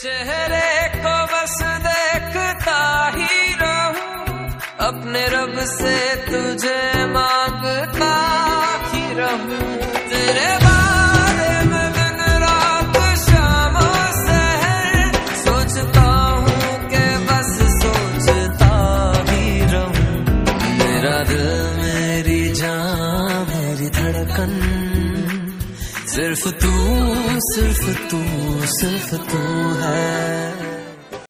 चेहरे को बस देखता ही रहूँ, अपने रब से तुझे माँगता ही रहूँ। तेरे रात सोचता हूँ के बस सोचता ही जान, मेरी धड़कन सिर्फ़ तू सिर्फ़ तू सिर्फ़ तू है।